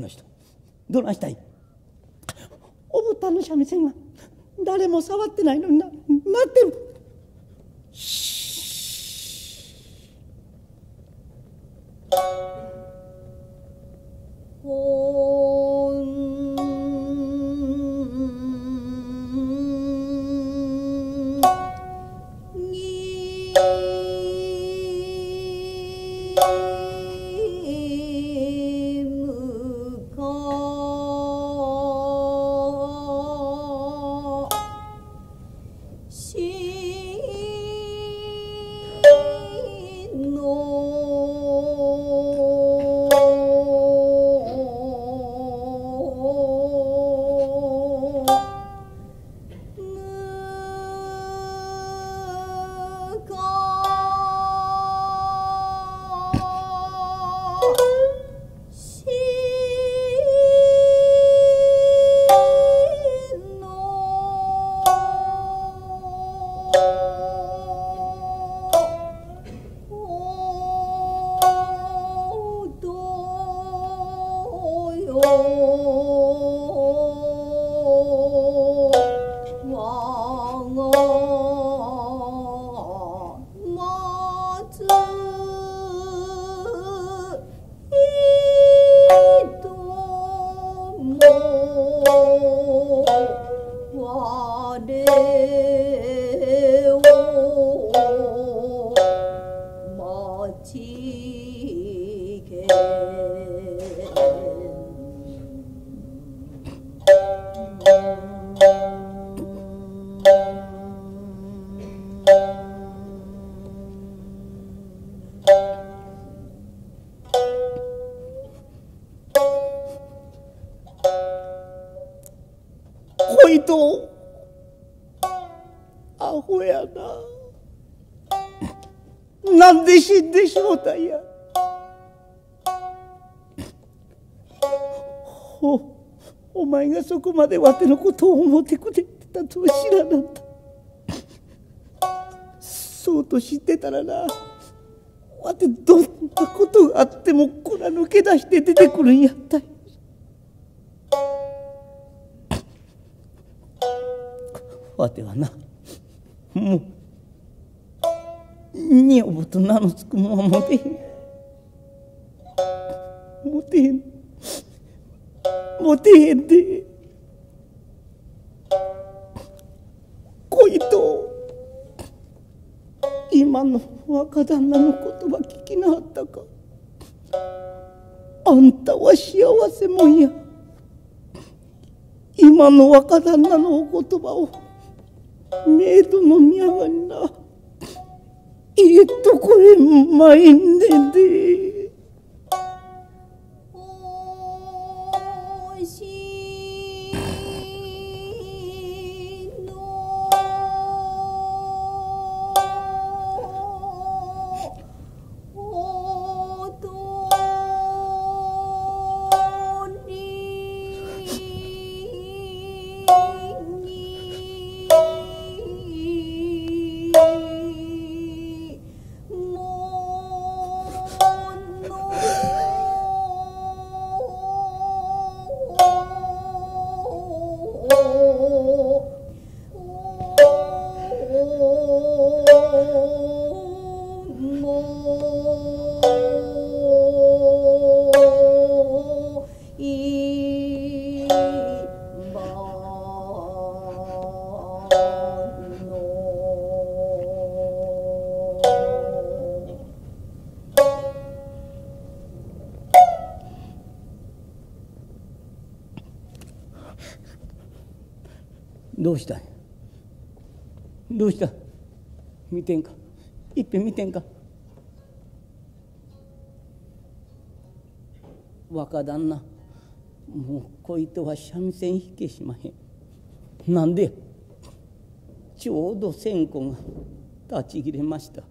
の人？どないしたい？おぶたの三味線が誰も触ってないのにな。待って。るとアホやな。なんで死んでしもたんや。おお前がそこまでわてのことを思ってくれてたとは知らなんだ。そうと知ってたらなわてどんなことがあってもこら抜け出して出てくるんやったいわてはな。もう女房と名の付くもんは持てへん。持てへん。持てへんで。恋と今の若旦那の言葉聞きなはったか。あんたは幸せもんや。今の若旦那のお言葉をメイドの宮がにないどうしたい？どうした？見てんか？いっぺん見てんか？若旦那もうこいとは三味線引けしまへん。なんでちょうど線香が立ち切れました。